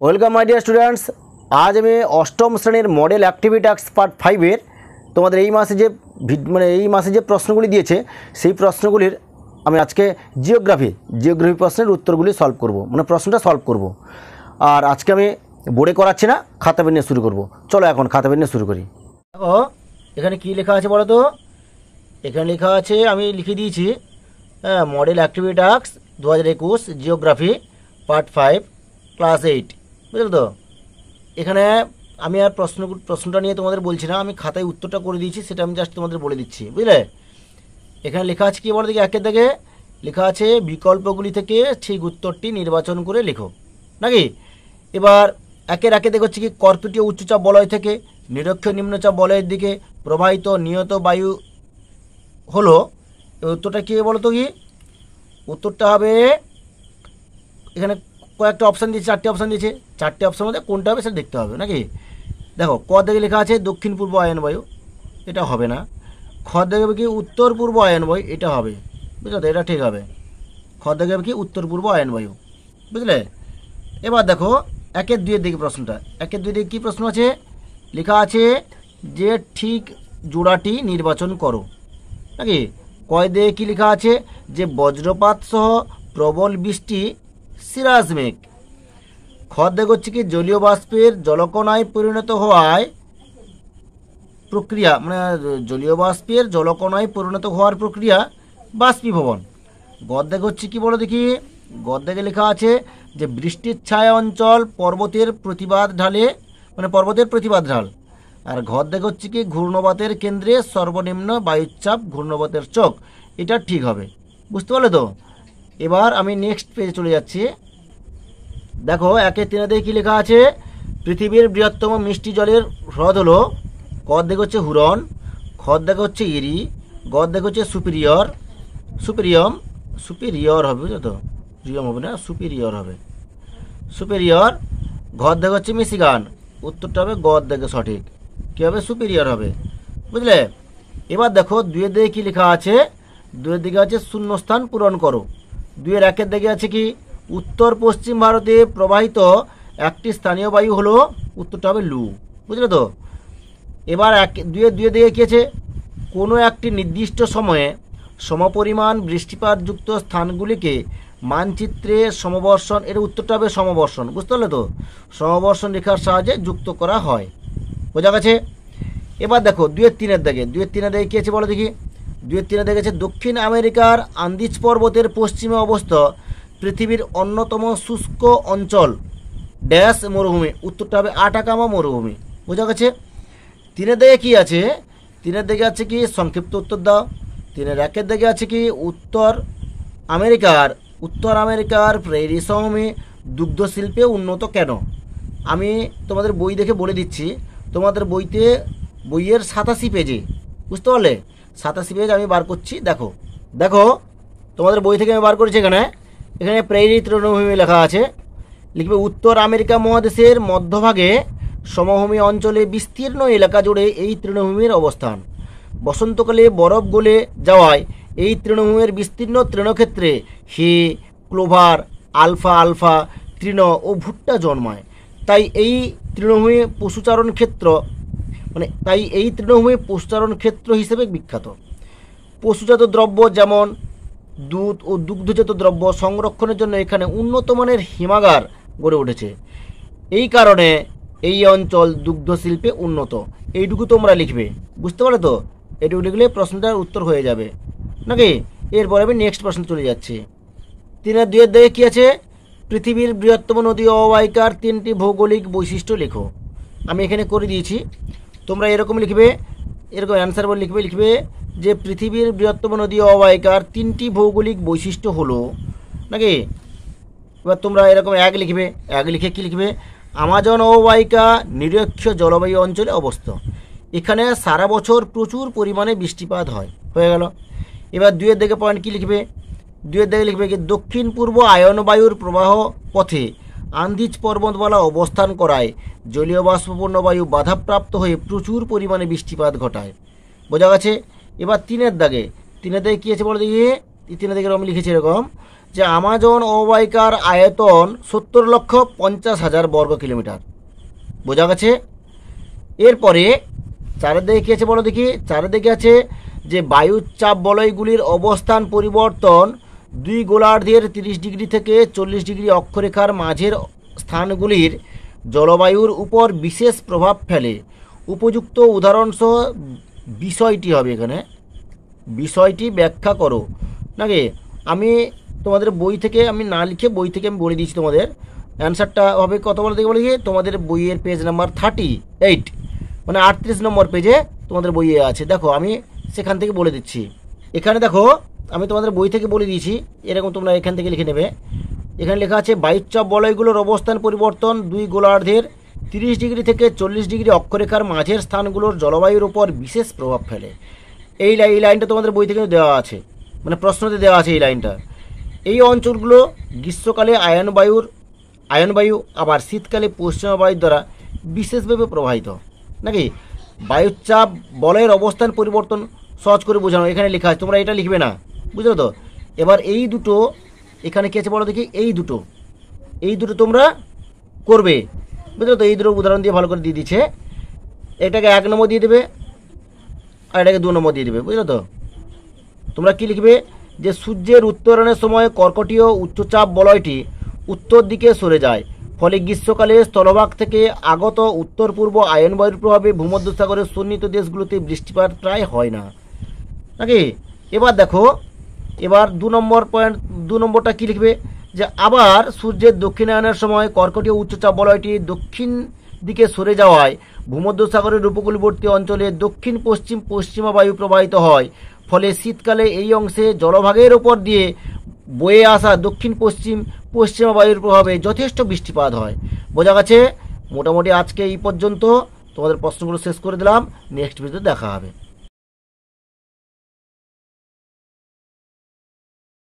Welcome my dear students আজ আমি অষ্টম শ্রেণির মডেল অ্যাক্টিভিটাক্স পার্ট ফাইভের তোমাদের এই মাসে যে মানে এই মাসে যে প্রশ্নগুলি দিয়েছে, সেই প্রশ্নগুলির আমি আজকে জিওগ্রাফি জিওগ্রাফি প্রশ্নের উত্তরগুলি সলভ করব। মানে প্রশ্নটা সলভ করব। আর আজকে আমি বোর্ডে করাচ্ছি না, খাতা পেন শুরু করব। চলো এখন খাতা পেন শুরু করি। দেখো, এখানে কি লেখা আছে বলো তো? এখানে লেখা আছে, আমি লিখে দিয়েছি হ্যাঁ মডেল অ্যাক্টিভিটাক্স দু হাজার একুশ geography part five class eight বুঝলে তো? এখানে আমি আর প্রশ্ন, প্রশ্নটা নিয়ে তোমাদের বলছি না, আমি খাতায় উত্তরটা করে দিয়েছি, সেটা আমি জাস্ট তোমাদের বলে দিচ্ছি, বুঝলে? এখানে লেখা আছে কি বলো দেখি, একের দিকে? লেখা আছে, বিকল্পগুলি থেকে ঠিক উত্তরটি নির্বাচন করে লেখো, নাকি? এবার একের একে দেখে হচ্ছে কি কর্পেটীয় উচ্চচাপ বলয় থেকে নিরক্ষ নিম্নচাপ বলয়ের দিকে প্রবাহিত নিয়ত বায়ু হলো উত্তরটা কী বলো তো কি? উত্তরটা হবে, এখানে কয়েকটা অপশান দিয়েছে, চারটে অপশান দিয়েছে। চারটে অপশান মধ্যে কোনটা হবে সেটা দেখতে হবে, নাকি? দেখো, ক দিকে লেখা আছে, দক্ষিণ পূর্ব আয়ন বায়ু এটা হবে না। খ হবে কি, উত্তর পূর্ব আয়ন বায়ু এটা হবে। বুঝলো তো? এটা ঠিক হবে। খ হবে কি, উত্তর পূর্ব আয়ন বায়ু বুঝলে? এবার দেখো, একের দুইয়ের দিকে প্রশ্নটা। একের দুই দিকে কী প্রশ্ন আছে? লেখা আছে যে ঠিক জোড়াটি নির্বাচন করো। নাকি? কয় দিয়ে কী লেখা আছে? যে বজ্রপাত সহ প্রবল বৃষ্টি সিরাজ মেঘ। খদ হচ্ছে কি জলীয় বাষ্পের জলকণায় পরিণত হওয়ায় প্রক্রিয়া মানে জলীয় বাষ্পের জলকণায় পরিণত হওয়ার প্রক্রিয়া বাষ্পীভবন। গদ্দেগ হচ্ছে কি বলো দেখি? গদ্দেগে লেখা আছে যে বৃষ্টির ছায়া অঞ্চল পর্বতের প্রতিবাদ ঢালে মানে পর্বতের প্রতিবাদ ঢাল। আর ঘর দেখ হচ্ছে কি ঘূর্ণবাতের কেন্দ্রে সর্বনিম্ন বায়ুচাপ, ঘূর্ণবাতের চোখ। এটা ঠিক হবে। বুঝতে পারলে তো? এবার আমি নেক্সট পেজে চলে যাচ্ছি। দেখো একে তিনাতে কি লেখা আছে? পৃথিবীর বৃহত্তম মিষ্টি জলের হ্রদ হলো কদ দেখে হচ্ছে হুরন খদ দেখে হচ্ছে ইরি গদ দেখে হচ্ছে সুপিরিয়র সুপিরিয়ম সুপিরিয়র হবে, বুঝলো তো? রিয়ম হবে না সুপিরিয়র হবে। সুপিরিয়র ঘর দেখে হচ্ছে মিশিগান, উত্তরটা হবে গদ দেখে সঠিক। কী হবে? সুপিরিয়র হবে। বুঝলে? এবার দেখো দুয়ের দিকে কী লেখা আছে? দুয়ের দিকে আছে শূন্যস্থান পূরণ করো। দুয়ের একের দিকে আছে কি? উত্তর পশ্চিম ভারতে প্রবাহিত একটি স্থানীয় বায়ু হলো, উত্তরটা হবে লু। বুঝলে তো? এবার এক দুয়ে দুয়ে দিকে কী আছে? কোনো একটি নির্দিষ্ট সময়ে সমপরিমাণ বৃষ্টিপাতযুক্ত স্থানগুলিকে মানচিত্রে সমবর্ষণ, এর উত্তরটা হবে সমবর্ষণ, বুঝতে পারলে তো? সমবর্ষণ রেখার সাহায্যে যুক্ত করা হয়। বোঝা গেছে? এবার দেখো দুয়ের তিনের দিকে দুয়ের তিনের দিকে কী আছে বলো দেখি? দুয়ের তিনের দিকে আছে দক্ষিণ আমেরিকার আন্দিজ পর্বতের পশ্চিমে অবস্থিত পৃথিবীর অন্যতম শুষ্ক অঞ্চল, ড্যাশ মরুভূমি। উত্তরটা হবে আটাকামা মরুভূমি। বোঝা গেছে? তিনের দিকে কি আছে? তিনের দিকে আছে কি? সংক্ষিপ্ত উত্তর দাও। তিনের একের দিকে আছে কি? উত্তর আমেরিকার উত্তর আমেরিকার প্রেরি সমভূমি। দুগ্ধ শিল্পে উন্নত কেন? আমি তোমাদের বই দেখে বলে দিচ্ছি। তোমাদের বইতে, বইয়ের সাতাশি পেজে। বুঝতে পারলে? সাতাশি পেজ আমি বার করছি, দেখো। দেখো, তোমাদের বই থেকে আমি বার করেছি এখানে। এখানে প্রেরি তৃণভূমি লেখা আছে। লিখবে, উত্তর আমেরিকা মহাদেশের মধ্যভাগে সমভূমি অঞ্চলে বিস্তীর্ণ এলাকা জুড়ে এই তৃণভূমির অবস্থান। বসন্তকালে বরফ গলে যাওয়ায় এই তৃণভূমির বিস্তীর্ণ তৃণক্ষেত্রে হে, ক্লোভার, আলফা আলফা, তৃণ ও ভুট্টা জন্মায়। তাই এই তৃণভূমি পশুচারণ ক্ষেত্র মানে তাই এই তৃণভূমি পশুচারণ ক্ষেত্র হিসেবে বিখ্যাত। পশুজাত দ্রব্য যেমন দুধ ও দুগ্ধজাত দ্রব্য সংরক্ষণের জন্য এখানে উন্নত মানের হিমাগার গড়ে উঠেছে। এই কারণে এই অঞ্চল দুগ্ধ শিল্পে উন্নত। এইটুকু তোমরা লিখবে। বুঝতে পারলে তো? এটুকু লিখলে প্রশ্নটার উত্তর হয়ে যাবে। নাকি? এরপর আমি নেক্সট প্রশ্ন চলে যাচ্ছি। তিনের দুয়ের দিকে কী আছে? পৃথিবীর বৃহত্তম নদী অববাহিকার তিনটি ভৌগোলিক বৈশিষ্ট্য লেখো। আমি এখানে করে দিয়েছি। তোমরা এরকম লিখবে, এরকম অ্যান্সার বলে লিখবে লিখবে যে পৃথিবীর বৃহত্তম নদী অববাহিকার তিনটি ভৌগোলিক বৈশিষ্ট্য হলো নাকি? এবার তোমরা এরকম এক লিখবে, এক লিখে কি লিখবে? আমাজন অববাহিকা নিরক্ষ জলবায়ু অঞ্চলে অবস্থিত। এখানে সারা বছর প্রচুর পরিমাণে বৃষ্টিপাত হয়, হয়ে গেল। এবার দুয়ের দিকে পয়েন্ট কি লিখবে? দুয়ের দিকে লিখবে কি দক্ষিণ পূর্ব আয়নবায়ুর প্রবাহ পথে আন্দিজ পর্বতমালা অবস্থান করায় জলীয় বাষ্পপূর্ণ বায়ু বাধাপ্রাপ্ত হয়ে প্রচুর পরিমাণে বৃষ্টিপাত ঘটায়। বোঝা গেছে? এবার তিনের দাগে। তিনের দাগে কী আছে বলে দেখি? তিনের দিকে আমি লিখেছি এরকম যে, আমাজন অববাহিকার আয়তন সত্তর লক্ষ পঞ্চাশ হাজার বর্গ কিলোমিটার। বোঝা গেছে? এরপরে চারিদিকে কী আছে বলো দেখি? চারিদিকে আছে যে, বায়ুর চাপ বলয়গুলির অবস্থান পরিবর্তন দুই গোলার্ধের তিরিশ ডিগ্রি থেকে চল্লিশ ডিগ্রি অক্ষরেখার মাঝের স্থানগুলির জলবায়ুর উপর বিশেষ প্রভাব ফেলে। উপযুক্ত উদাহরণসহ বিষয়টি হবে এখানে। বিষয়টি ব্যাখ্যা করো। নাকি? আমি তোমাদের বই থেকে, আমি না লিখে বই থেকে আমি বলে দিয়েছি তোমাদের। অ্যান্সারটা হবে কত বলে দেখে বলে তোমাদের বইয়ের পেজ নাম্বার থার্টি এইট মানে আটত্রিশ নম্বর পেজে তোমাদের বইয়ে আছে। দেখো, আমি সেখান থেকে বলে দিচ্ছি। এখানে দেখো আমি তোমাদের বই থেকে বলে দিয়েছি, এরকম তোমরা এখান থেকে লিখে নেবে। এখানে লেখা আছে বায়ুচাপ বলয়গুলোর অবস্থান পরিবর্তন, দুই গোলার্ধের তিরিশ ডিগ্রি থেকে চল্লিশ ডিগ্রি অক্ষরেখার মাঝের স্থানগুলোর জলবায়ুর উপর বিশেষ প্রভাব ফেলে। এই এই লাইনটা তোমাদের বই থেকে দেওয়া আছে মানে প্রশ্নতে দেওয়া আছে এই লাইনটা। এই অঞ্চলগুলো গ্রীষ্মকালে আয়ন বায়ুর আয়ন বায়ু আবার শীতকালে পশ্চিমা বায়ুর দ্বারা বিশেষভাবে প্রবাহিত। নাকি? বায়ুচাপ বলয়ের অবস্থান পরিবর্তন সহজ করে বোঝানো, এখানে লেখা আছে, তোমরা এটা লিখবে না। বুঝলো তো? এবার এই দুটো, এখানে কি আছে বলো দেখি? এই দুটো। এই দুটো তোমরা করবে। বুঝলো তো? এই দুটো উদাহরণ দিয়ে ভালো করে দিয়ে দিচ্ছে। এটাকে এক নম্বর দিয়ে দেবে আর এটাকে দু নম্বর দিয়ে দেবে। বুঝলো তো? তোমরা কি লিখবে? যে সূর্যের উত্তরণের সময় কর্কটীয় উচ্চচাপ বলয়টি উত্তর দিকে সরে যায়, ফলে গ্রীষ্মকালে স্থলভাগ থেকে আগত উত্তর পূর্ব আয়ন বায়ুর প্রভাবে ভূমধ্যসাগরের সন্নিহিত দেশগুলোতে বৃষ্টিপাত প্রায় হয় না। নাকি? এবার দেখো এবার দু নম্বর পয়েন্ট দু নম্বরটা কি লিখবে? যে আবার সূর্যের দক্ষিণায়নের সময় কর্কটীয় উচ্চচাপ বলয়টি দক্ষিণ দিকে সরে যাওয়ায় ভূমধ্যসাগরের উপকূলবর্তী অঞ্চলে দক্ষিণ, পশ্চিম, পশ্চিমা বায়ু প্রবাহিত হয়। ফলে শীতকালে এই অংশে জলভাগের ওপর দিয়ে বয়ে আসা দক্ষিণ, পশ্চিম, পশ্চিমা বায়ুর প্রভাবে যথেষ্ট বৃষ্টিপাত হয়। বোঝা গেছে? মোটামুটি আজকে এই পর্যন্ত। তোমাদের প্রশ্নগুলো শেষ করে দিলাম। নেক্সট ভিডিওতে দেখা হবে।